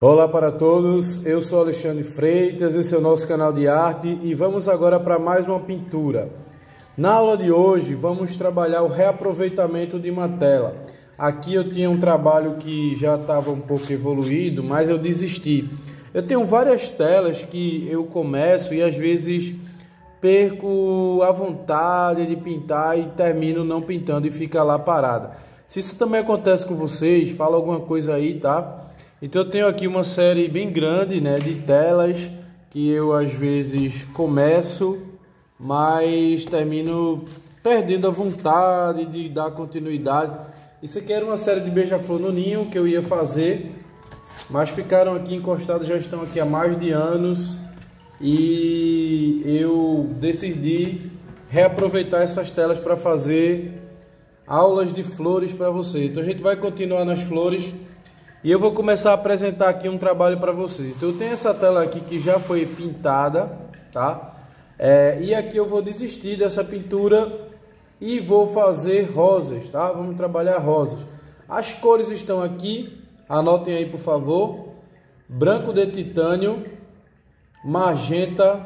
Olá para todos, eu sou Alexandre Freitas, esse é o nosso canal de arte e vamos agora para mais uma pintura. Na aula de hoje vamos trabalhar o reaproveitamento de uma tela. Aqui eu tinha um trabalho que já estava um pouco evoluído, mas eu desisti. Eu tenho várias telas que eu começo e às vezes perco a vontade de pintar e termino não pintando e fica lá parada. Se isso também acontece com vocês, fala alguma coisa aí, tá? Então eu tenho aqui uma série bem grande né, de telas que eu às vezes começo, mas termino perdendo a vontade de dar continuidade. Isso aqui era uma série de beija-flor no ninho que eu ia fazer, mas ficaram aqui encostados, já estão aqui há mais de anos e eu decidi reaproveitar essas telas para fazer aulas de flores para vocês. Então a gente vai continuar nas flores e eu vou começar a apresentar aqui um trabalho para vocês. Então eu tenho essa tela aqui que já foi pintada, tá? É, e aqui eu vou desistir dessa pintura e vou fazer rosas, tá? Vamos trabalhar rosas. As cores estão aqui, anotem aí por favor. Branco de titânio, magenta,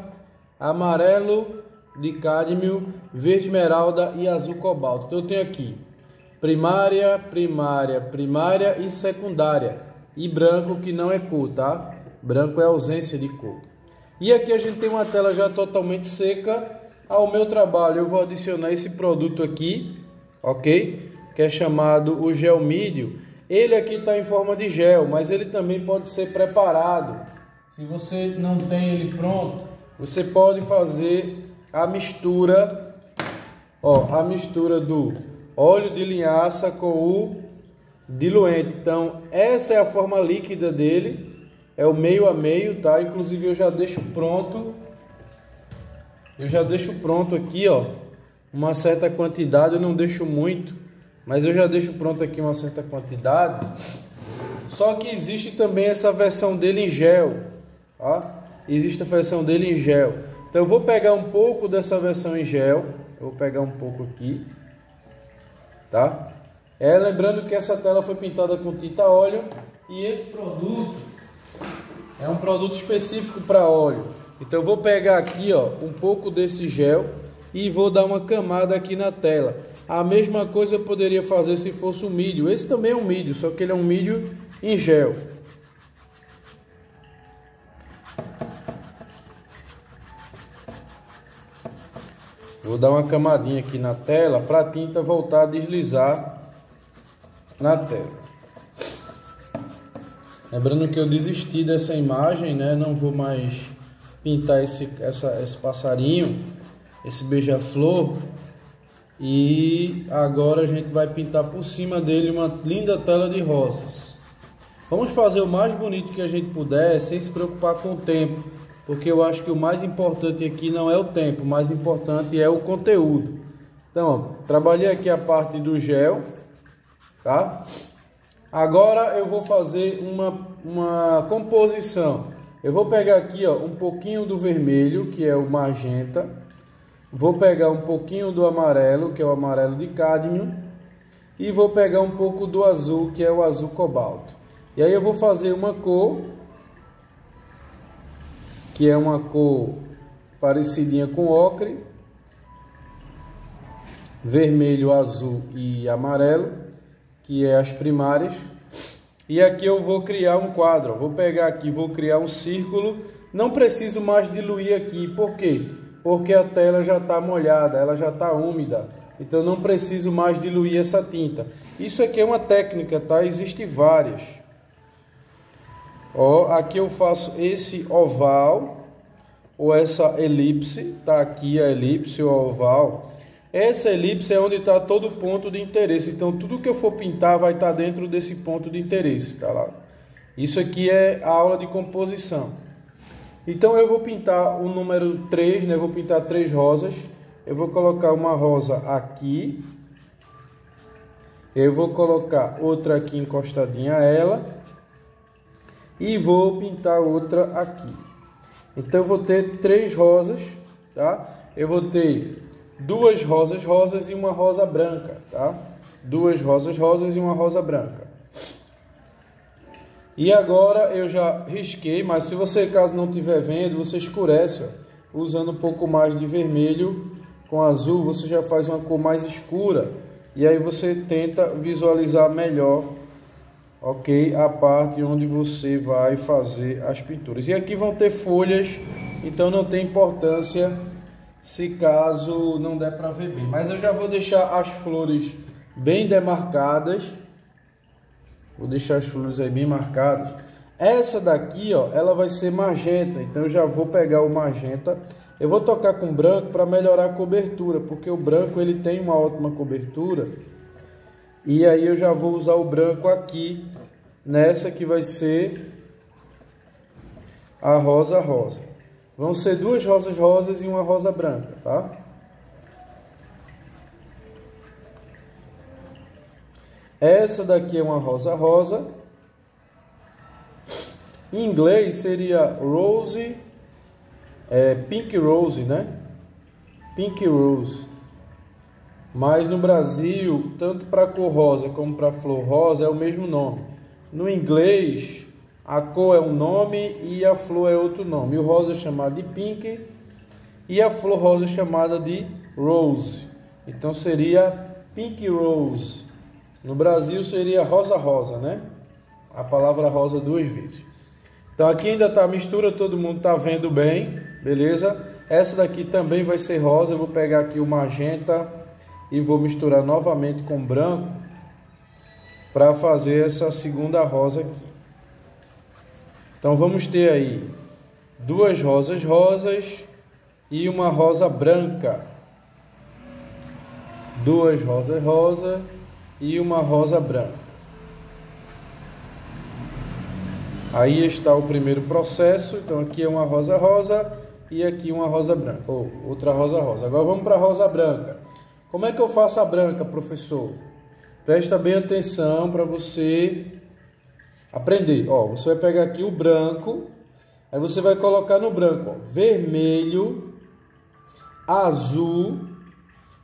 amarelo de cádmio, verde esmeralda e azul cobalto. Então eu tenho aqui primária, primária, primária e secundária. E branco que não é cor, tá? Branco é ausência de cor. E aqui a gente tem uma tela já totalmente seca. Ao meu trabalho eu vou adicionar esse produto aqui, ok? Que é chamado o gel mídio. Ele aqui está em forma de gel, mas ele também pode ser preparado. Se você não tem ele pronto, você pode fazer a mistura, ó, a mistura do óleo de linhaça com o diluente. Então, essa é a forma líquida dele, é o meio a meio, tá? Inclusive eu já deixo pronto. Eu já deixo pronto aqui, ó, uma certa quantidade, eu não deixo muito, mas eu já deixo pronto aqui uma certa quantidade. Só que existe também essa versão dele em gel, tá? Existe a versão dele em gel. Então eu vou pegar um pouco dessa versão em gel, eu vou pegar um pouco aqui tá? É, lembrando que essa tela foi pintada com tinta óleo e esse produto é um produto específico para óleo. Então eu vou pegar aqui, ó, um pouco desse gel e vou dar uma camada aqui na tela. A mesma coisa eu poderia fazer se fosse um milho. Esse também é um milho, só que ele é um milho em gel. Vou dar uma camadinha aqui na tela para a tinta voltar a deslizar na tela. Lembrando que eu desisti dessa imagem, né? Não vou mais pintar esse, essa, esse passarinho, esse beija-flor. E agora a gente vai pintar por cima dele uma linda tela de rosas. Vamos fazer o mais bonito que a gente puder, sem se preocupar com o tempo porque eu acho que o mais importante aqui não é o tempo, o mais importante é o conteúdo. Então, ó, trabalhei aqui a parte do gel, tá? Agora eu vou fazer uma, uma composição. Eu vou pegar aqui ó, um pouquinho do vermelho, que é o magenta. Vou pegar um pouquinho do amarelo, que é o amarelo de cádmio. E vou pegar um pouco do azul, que é o azul cobalto. E aí eu vou fazer uma cor que é uma cor parecidinha com ocre, vermelho, azul e amarelo, que é as primárias. E aqui eu vou criar um quadro, vou pegar aqui, vou criar um círculo, não preciso mais diluir aqui, por quê? Porque a tela já está molhada, ela já está úmida, então não preciso mais diluir essa tinta. Isso aqui é uma técnica, tá? Existem várias. Ó, aqui eu faço esse oval ou essa elipse, tá aqui a elipse ou oval. Essa elipse é onde está todo o ponto de interesse. Então tudo que eu for pintar vai estar tá dentro desse ponto de interesse, tá lá. Isso aqui é a aula de composição. Então eu vou pintar o número 3, né? Eu vou pintar três rosas. Eu vou colocar uma rosa aqui. Eu vou colocar outra aqui encostadinha a ela e vou pintar outra aqui. Então eu vou ter três rosas, tá? Eu vou ter duas rosas rosas e uma rosa branca, tá? Duas rosas rosas e uma rosa branca. E agora eu já risquei, mas se você caso não estiver vendo, você escurece, ó, usando um pouco mais de vermelho com azul, você já faz uma cor mais escura e aí você tenta visualizar melhor, ok, a parte onde você vai fazer as pinturas. E aqui vão ter folhas, então não tem importância se caso não der para ver bem. Mas eu já vou deixar as flores bem demarcadas. Vou deixar as flores aí bem marcadas. Essa daqui, ó, ela vai ser magenta, então eu já vou pegar o magenta. Eu vou tocar com branco para melhorar a cobertura, porque o branco ele tem uma ótima cobertura. E aí eu já vou usar o branco aqui nessa que vai ser a rosa rosa. Vão ser duas rosas rosas e uma rosa branca, tá? Essa daqui é uma rosa rosa. Em inglês seria rose, é, pink rose, né? Pink rose. Mas no Brasil, tanto para cor rosa como para flor rosa é o mesmo nome. No inglês, a cor é um nome e a flor é outro nome. O rosa é chamado de pink e a flor rosa é chamada de rose. Então seria pink rose. No Brasil seria rosa rosa, né? A palavra rosa duas vezes. Então aqui ainda está a mistura, todo mundo está vendo bem, beleza? Essa daqui também vai ser rosa. Eu vou pegar aqui o magenta e vou misturar novamente com branco para fazer essa segunda rosa aqui. Então vamos ter aí duas rosas rosas e uma rosa branca. Duas rosas rosa e uma rosa branca. Aí está o primeiro processo. Então aqui é uma rosa rosa e aqui uma rosa branca, ou outra rosa rosa. Agora vamos para a rosa branca. Como é que eu faço a branca, professor? Presta bem atenção para você aprender. Ó, você vai pegar aqui o branco, aí você vai colocar no branco, ó, vermelho, azul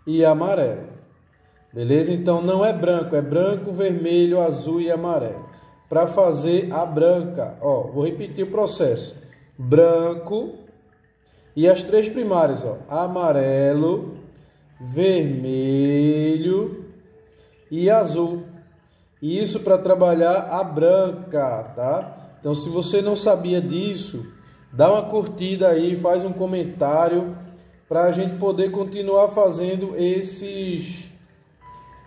e amarelo. Beleza? Então não é branco, é branco, vermelho, azul e amarelo. Para fazer a branca, ó, vou repetir o processo. Branco e as três primárias, ó, amarelo, vermelho e azul. E isso para trabalhar a branca, tá? Então, se você não sabia disso, dá uma curtida aí, faz um comentário para a gente poder continuar fazendo esses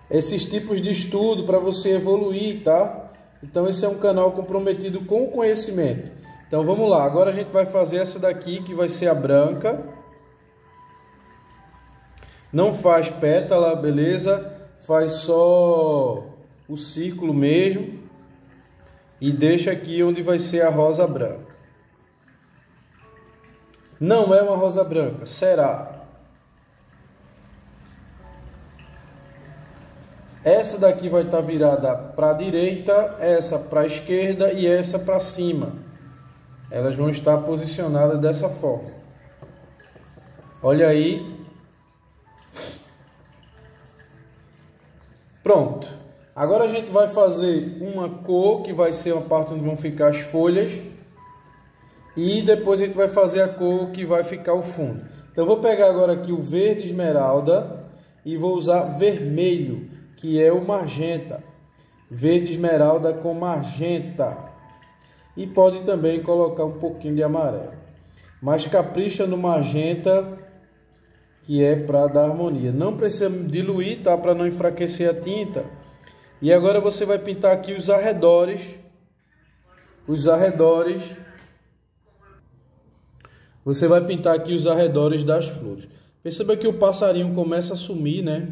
esses tipos de estudo para você evoluir, tá? Então, esse é um canal comprometido com o conhecimento. Então, vamos lá. Agora a gente vai fazer essa daqui que vai ser a branca. Não faz pétala, beleza? Faz só o círculo mesmo e deixa aqui onde vai ser a rosa branca. Não é uma rosa branca, será? Essa daqui vai estar virada para a direita, essa para a esquerda e essa para cima. Elas vão estar posicionadas dessa forma. Olha aí. Pronto. Agora a gente vai fazer uma cor que vai ser uma parte onde vão ficar as folhas. E depois a gente vai fazer a cor que vai ficar o fundo. Então eu vou pegar agora aqui o verde esmeralda e vou usar vermelho, que é o magenta. Verde esmeralda com magenta. E pode também colocar um pouquinho de amarelo. Mas capricha no magenta, que é para dar harmonia. Não precisa diluir, tá? Para não enfraquecer a tinta. E agora você vai pintar aqui os arredores. Os arredores. Você vai pintar aqui os arredores das flores. Perceba que o passarinho começa a sumir, né?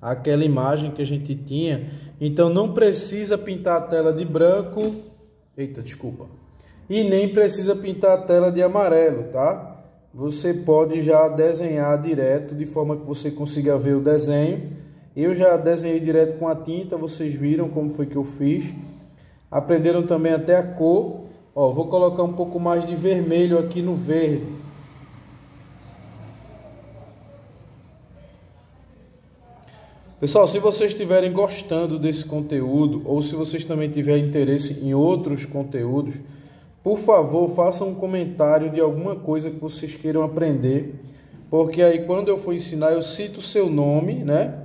Aquela imagem que a gente tinha. Então não precisa pintar a tela de branco. Eita, desculpa. E nem precisa pintar a tela de amarelo, tá? Você pode já desenhar direto de forma que você consiga ver o desenho eu já desenhei direto com a tinta, vocês viram como foi que eu fiz. Aprenderam também até a cor. Ó, vou colocar um pouco mais de vermelho aqui no verde. Pessoal, se vocês estiverem gostando desse conteúdo ou se vocês também tiverem interesse em outros conteúdos, por favor, façam um comentário de alguma coisa que vocês queiram aprender, porque aí quando eu for ensinar eu cito o seu nome, né?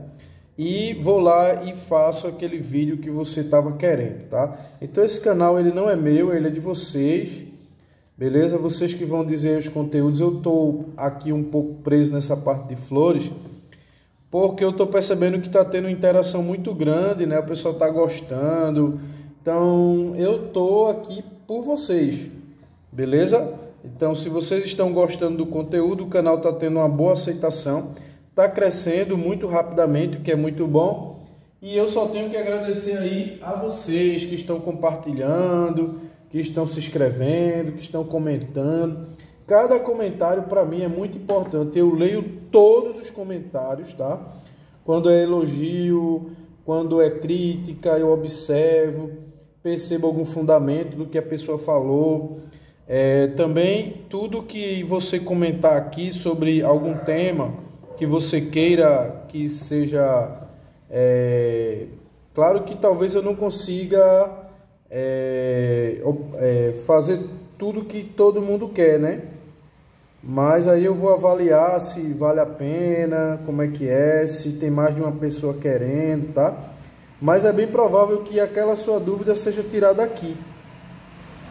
E vou lá e faço aquele vídeo que você estava querendo, tá? Então esse canal ele não é meu, ele é de vocês. Beleza? Vocês que vão dizer os conteúdos, eu tô aqui um pouco preso nessa parte de flores, porque eu tô percebendo que está tendo interação muito grande, né? O pessoal tá gostando. Então, eu tô aqui por vocês. Beleza? Então, se vocês estão gostando do conteúdo, o canal está tendo uma boa aceitação, está crescendo muito rapidamente, o que é muito bom. E eu só tenho que agradecer aí a vocês que estão compartilhando, que estão se inscrevendo, que estão comentando. Cada comentário para mim é muito importante. Eu leio todos os comentários, tá? Quando é elogio, quando é crítica, eu observo, percebo algum fundamento do que a pessoa falou. É, também tudo que você comentar aqui sobre algum tema que você queira que seja. É, claro que talvez eu não consiga é, é, fazer tudo que todo mundo quer, né? Mas aí eu vou avaliar se vale a pena, como é que é, se tem mais de uma pessoa querendo, tá? Mas é bem provável que aquela sua dúvida seja tirada aqui.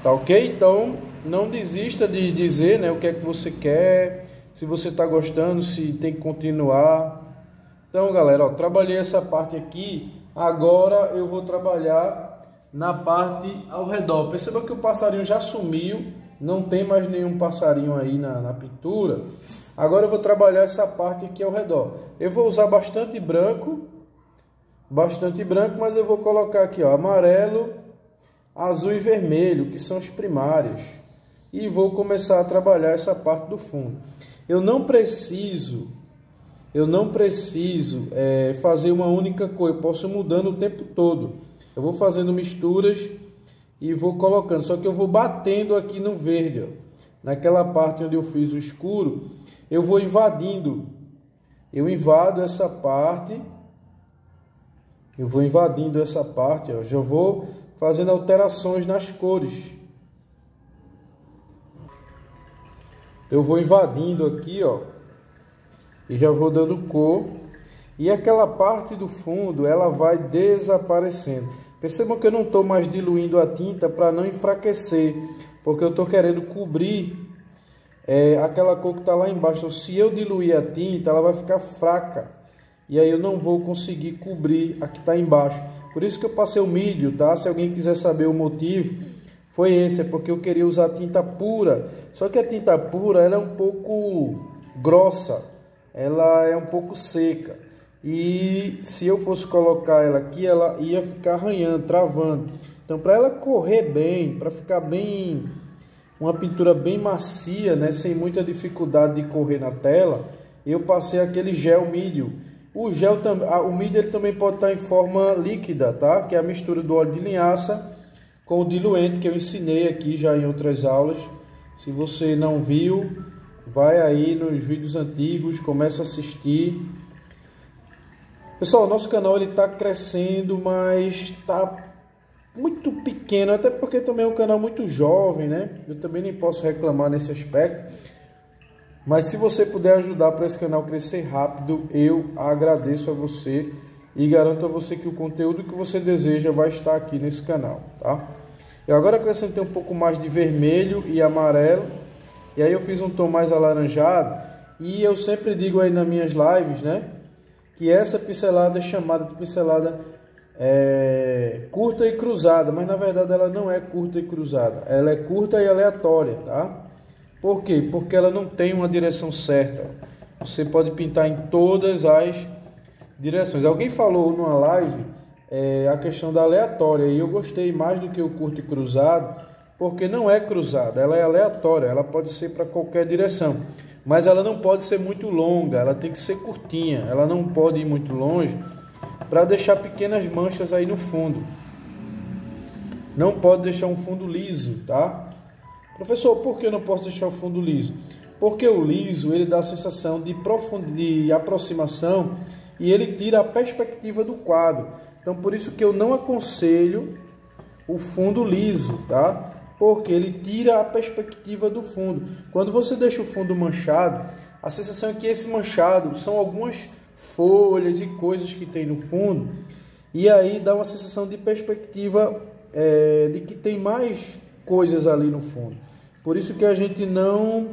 Tá ok? Então não desista de dizer né, o que é que você quer, se você está gostando, se tem que continuar. Então, galera, ó, trabalhei essa parte aqui. Agora eu vou trabalhar na parte ao redor. Perceba que o passarinho já sumiu, não tem mais nenhum passarinho aí na, na pintura. Agora eu vou trabalhar essa parte aqui ao redor. Eu vou usar bastante branco, bastante branco, mas eu vou colocar aqui ó, amarelo, azul e vermelho, que são os primários. E vou começar a trabalhar essa parte do fundo. Eu não preciso, eu não preciso é, fazer uma única cor, eu posso ir mudando o tempo todo. Eu vou fazendo misturas e vou colocando, só que eu vou batendo aqui no verde, ó. naquela parte onde eu fiz o escuro, eu vou invadindo. Eu invado essa parte, eu vou invadindo essa parte, ó. já vou fazendo alterações nas cores. Eu vou invadindo aqui, ó, e já vou dando cor. E aquela parte do fundo, ela vai desaparecendo. Percebam que eu não estou mais diluindo a tinta para não enfraquecer, porque eu estou querendo cobrir é, aquela cor que está lá embaixo. Então, se eu diluir a tinta, ela vai ficar fraca. E aí eu não vou conseguir cobrir a que está embaixo. Por isso que eu passei o milho, tá? Se alguém quiser saber o motivo, foi esse. É porque eu queria usar tinta pura. Só que a tinta pura, ela é um pouco grossa. Ela é um pouco seca. E se eu fosse colocar ela aqui, ela ia ficar arranhando, travando. Então, para ela correr bem, para ficar bem uma pintura bem macia, né, sem muita dificuldade de correr na tela, eu passei aquele gel mídio. O gel também, o mídio ele também pode estar em forma líquida, tá? Que é a mistura do óleo de linhaça com o diluente que eu ensinei aqui já em outras aulas. Se você não viu, vai aí nos vídeos antigos, começa a assistir Pessoal, o nosso canal ele está crescendo, mas está muito pequeno, até porque também é um canal muito jovem, né? Eu também nem posso reclamar nesse aspecto. Mas se você puder ajudar para esse canal crescer rápido, eu agradeço a você e garanto a você que o conteúdo que você deseja vai estar aqui nesse canal, tá? Eu agora acrescentei um pouco mais de vermelho e amarelo, e aí eu fiz um tom mais alaranjado, e eu sempre digo aí nas minhas lives, né? que essa pincelada é chamada de pincelada é, curta e cruzada, mas na verdade ela não é curta e cruzada, ela é curta e aleatória, tá? Por quê? Porque ela não tem uma direção certa. Você pode pintar em todas as direções. Alguém falou numa live é, a questão da aleatória e eu gostei mais do que o curto e cruzado, porque não é cruzada, ela é aleatória, ela pode ser para qualquer direção mas ela não pode ser muito longa, ela tem que ser curtinha, ela não pode ir muito longe para deixar pequenas manchas aí no fundo. Não pode deixar um fundo liso, tá? Professor, por que eu não posso deixar o fundo liso? Porque o liso ele dá a sensação de, profund... de aproximação e ele tira a perspectiva do quadro. Então por isso que eu não aconselho o fundo liso, tá? Porque ele tira a perspectiva do fundo. Quando você deixa o fundo manchado, a sensação é que esse manchado são algumas folhas e coisas que tem no fundo, e aí dá uma sensação de perspectiva é, de que tem mais coisas ali no fundo. Por isso que a gente não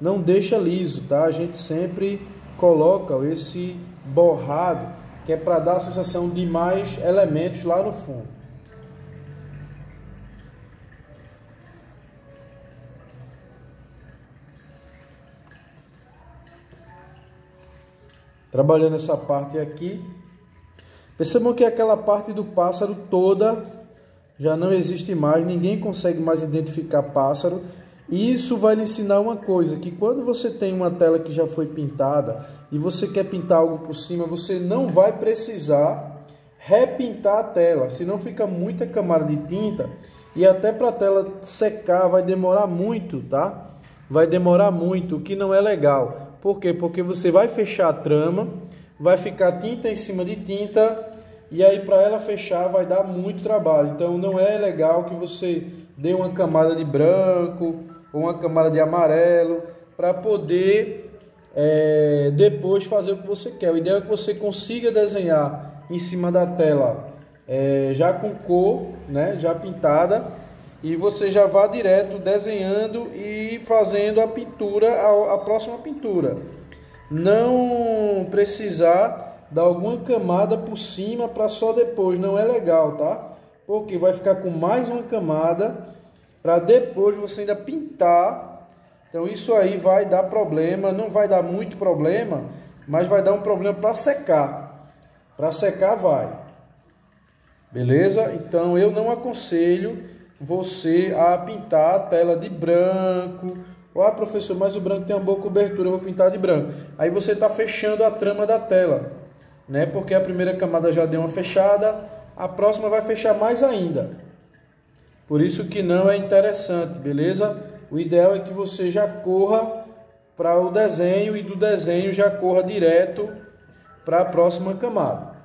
não deixa liso, tá? A gente sempre coloca esse borrado, que é para dar a sensação de mais elementos lá no fundo. Trabalhando essa parte aqui, percebam que aquela parte do pássaro toda já não existe mais, ninguém consegue mais identificar pássaro. E isso vai lhe ensinar uma coisa, que quando você tem uma tela que já foi pintada e você quer pintar algo por cima, você não vai precisar repintar a tela, senão fica muita camada de tinta e até para a tela secar vai demorar muito, tá? Vai demorar muito, o que não é legal. Por quê? Porque você vai fechar a trama, vai ficar tinta em cima de tinta e aí para ela fechar vai dar muito trabalho. Então não é legal que você dê uma camada de branco ou uma camada de amarelo para poder é, depois fazer o que você quer. O ideal é que você consiga desenhar em cima da tela é, já com cor, né, já pintada e você já vá direto desenhando e fazendo a pintura, a, a próxima pintura. Não precisar dar alguma camada por cima para só depois, não é legal, tá? Porque vai ficar com mais uma camada para depois você ainda pintar. Então isso aí vai dar problema, não vai dar muito problema, mas vai dar um problema para secar. Para secar vai. Beleza? Então eu não aconselho você a pintar a tela de branco. Ah, professor, mas o branco tem uma boa cobertura, eu vou pintar de branco. Aí você está fechando a trama da tela, né? Porque a primeira camada já deu uma fechada, a próxima vai fechar mais ainda. Por isso que não é interessante, beleza? O ideal é que você já corra para o desenho e do desenho já corra direto para a próxima camada.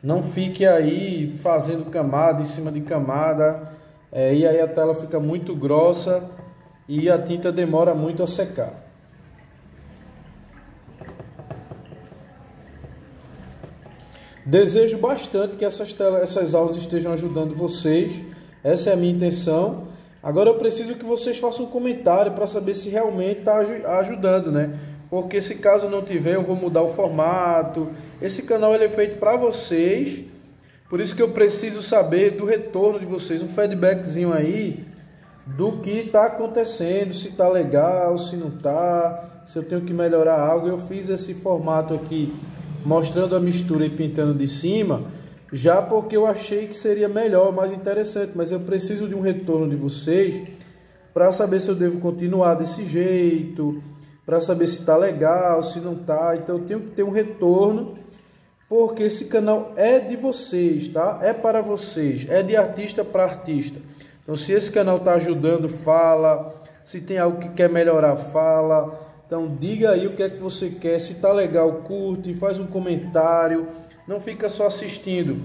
Não fique aí fazendo camada em cima de camada, é, e aí a tela fica muito grossa e a tinta demora muito a secar. Desejo bastante que essas, essas aulas estejam ajudando vocês. Essa é a minha intenção. Agora eu preciso que vocês façam um comentário para saber se realmente está ajudando, né? porque se caso não tiver, eu vou mudar o formato. Esse canal ele é feito para vocês, por isso que eu preciso saber do retorno de vocês, um feedbackzinho aí do que está acontecendo, se está legal, se não está, se eu tenho que melhorar algo. Eu fiz esse formato aqui mostrando a mistura e pintando de cima, já porque eu achei que seria melhor, mais interessante, mas eu preciso de um retorno de vocês para saber se eu devo continuar desse jeito, para saber se está legal, se não está. Então eu tenho que ter um retorno, porque esse canal é de vocês, tá? É para vocês, é de artista para artista. Então se esse canal está ajudando, fala. Se tem algo que quer melhorar, fala. Então diga aí o que é que você quer. Se está legal, curte, faz um comentário. Não fica só assistindo.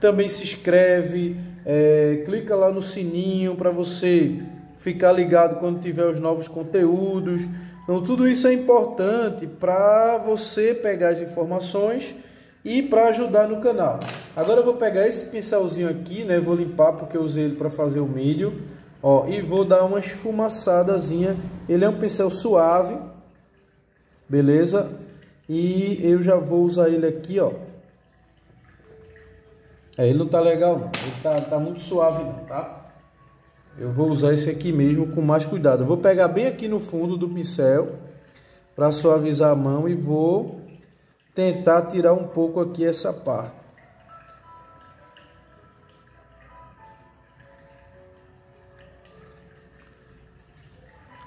Também se inscreve, é, clica lá no sininho para você ficar ligado quando tiver os novos conteúdos. Então, tudo isso é importante para você pegar as informações e para ajudar no canal. Agora eu vou pegar esse pincelzinho aqui, né? Vou limpar porque eu usei ele para fazer o milho, ó, e vou dar uma esfumaçadazinha. Ele é um pincel suave, beleza? E eu já vou usar ele aqui, ó. É, ele não tá legal, não. Ele tá, tá muito suave, não, tá? Eu vou usar esse aqui mesmo com mais cuidado. Eu vou pegar bem aqui no fundo do pincel para suavizar a mão e vou tentar tirar um pouco aqui essa parte.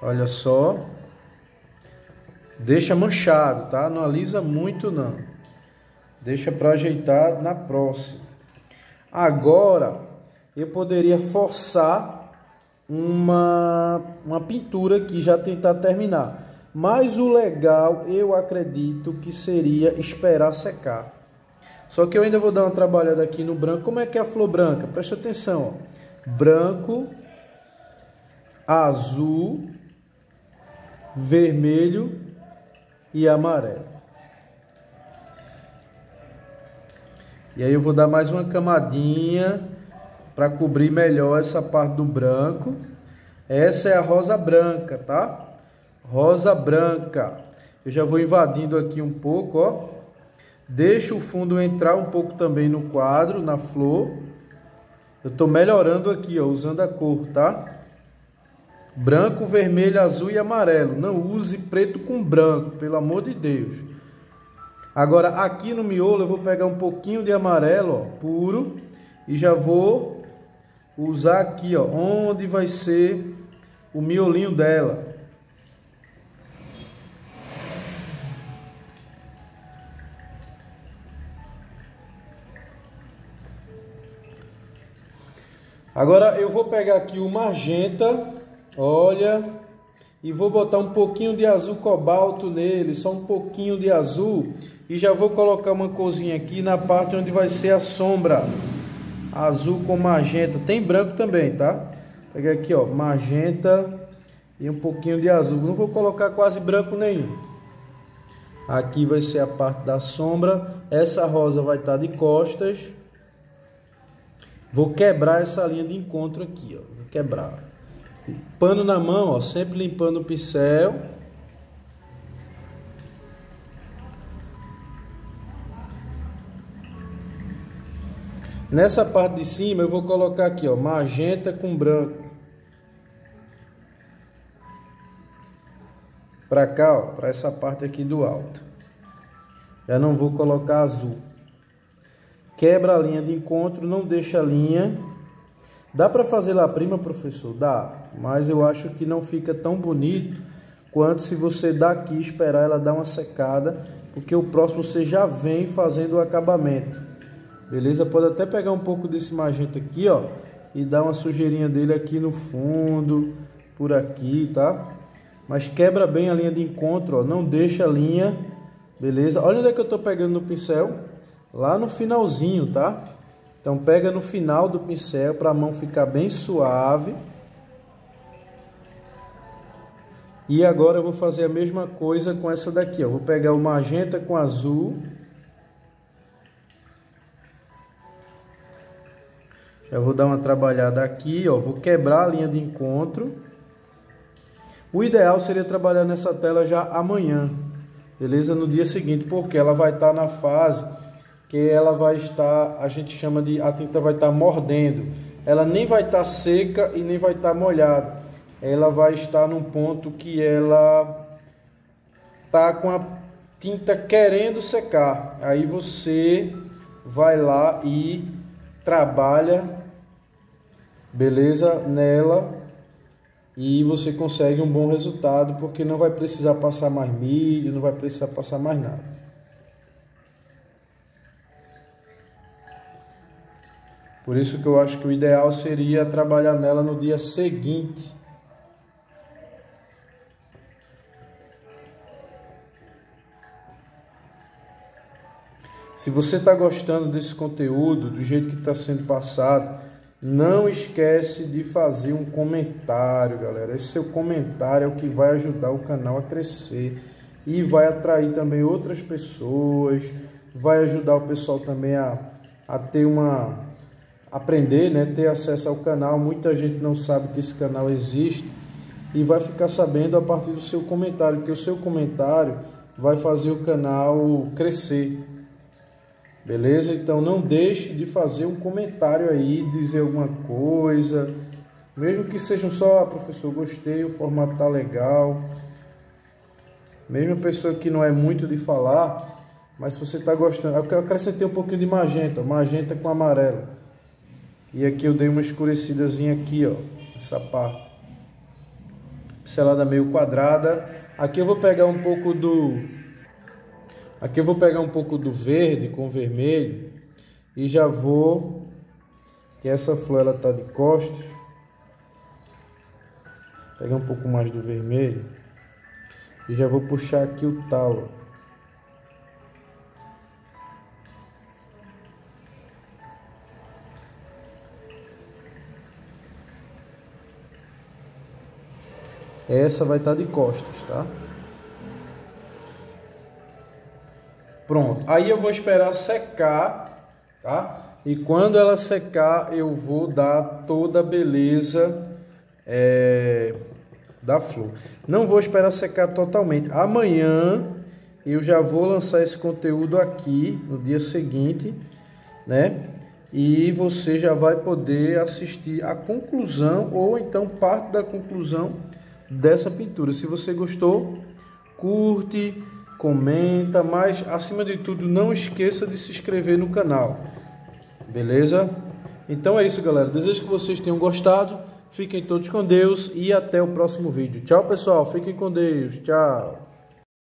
Olha só. Deixa manchado, tá? Não alisa muito não. Deixa para ajeitar na próxima. Agora, eu poderia forçar uma, uma pintura aqui, já tentar terminar. Mas o legal, eu acredito que seria esperar secar. Só que eu ainda vou dar uma trabalhada aqui no branco. Como é que é a flor branca? Preste atenção, ó. Branco, azul, vermelho e amarelo. E aí eu vou dar mais uma camadinha para cobrir melhor essa parte do branco. Essa é a rosa branca, tá? Rosa branca. Eu já vou invadindo aqui um pouco, ó. Deixa o fundo entrar um pouco também no quadro, na flor. Eu estou melhorando aqui, ó, usando a cor, tá? Branco, vermelho, azul e amarelo. Não use preto com branco, pelo amor de Deus. Agora, aqui no miolo, eu vou pegar um pouquinho de amarelo, ó, puro, e já vou usar aqui, ó, onde vai ser o miolinho dela. Agora eu vou pegar aqui o magenta, olha, e vou botar um pouquinho de azul cobalto nele, só um pouquinho de azul, e já vou colocar uma corzinha aqui na parte onde vai ser a sombra. Azul com magenta, tem branco também, tá? Pegar aqui, ó, magenta e um pouquinho de azul. Não vou colocar quase branco nenhum. Aqui vai ser a parte da sombra. Essa rosa vai estar de costas. Vou quebrar essa linha de encontro aqui, ó. Vou quebrar. Pano na mão, ó, sempre limpando o pincel. Nessa parte de cima eu vou colocar aqui, ó, magenta com branco. Para cá, ó, para essa parte aqui do alto. Já não vou colocar azul quebra a linha de encontro, não deixa a linha. Dá para fazer lá prima, professor? Dá, mas eu acho que não fica tão bonito quanto se você daqui esperar ela dar uma secada, porque o próximo você já vem fazendo o acabamento. Beleza? Pode até pegar um pouco desse magenta aqui, ó, e dar uma sujeirinha dele aqui no fundo, por aqui, tá? Mas quebra bem a linha de encontro, ó, não deixa a linha, beleza? Olha onde é que eu tô pegando no pincel lá no finalzinho, tá? Então pega no final do pincel para a mão ficar bem suave. E agora eu vou fazer a mesma coisa com essa daqui. Vou pegar o magenta com azul. Já vou dar uma trabalhada aqui, ó. Vou quebrar a linha de encontro. O ideal seria trabalhar nessa tela já amanhã, beleza? No dia seguinte, porque ela vai estar na fase que ela vai estar, a gente chama de, a tinta vai estar mordendo. Ela nem vai estar seca e nem vai estar molhada. Ela vai estar num ponto que ela tá com a tinta querendo secar. Aí você vai lá e trabalha, beleza, nela e você consegue um bom resultado porque não vai precisar passar mais milho, não vai precisar passar mais nada. Por isso que eu acho que o ideal seria trabalhar nela no dia seguinte. Se você está gostando desse conteúdo, do jeito que está sendo passado, não esquece de fazer um comentário, galera. Esse seu comentário é o que vai ajudar o canal a crescer e vai atrair também outras pessoas, vai ajudar o pessoal também a, a ter uma aprender, né, ter acesso ao canal. Muita gente não sabe que esse canal existe e vai ficar sabendo a partir do seu comentário, que o seu comentário vai fazer o canal crescer. Beleza? Então não deixe de fazer um comentário aí, dizer alguma coisa, mesmo que sejam só, ah, professor, gostei, o formato tá legal. Mesmo a pessoa que não é muito de falar, mas se você está gostando, eu acrescentei um pouquinho de magenta, magenta com amarelo. E aqui eu dei uma escurecidazinha aqui, ó, essa parte. Pincelada meio quadrada. Aqui eu vou pegar um pouco do Aqui eu vou pegar um pouco do verde com vermelho e já vou que essa flor ela tá de costas. Pegar um pouco mais do vermelho. E já vou puxar aqui o talo. Essa vai estar tá de costas, tá? Pronto. Aí eu vou esperar secar, tá? E quando ela secar, eu vou dar toda a beleza é, da flor. Não vou esperar secar totalmente. Amanhã eu já vou lançar esse conteúdo aqui no dia seguinte, né? E você já vai poder assistir a conclusão ou então parte da conclusão dessa pintura. Se você gostou, curte, comenta, mas acima de tudo não esqueça de se inscrever no canal. Beleza? Então é isso, galera. Desejo que vocês tenham gostado. Fiquem todos com Deus e até o próximo vídeo. Tchau, pessoal. Fiquem com Deus. Tchau.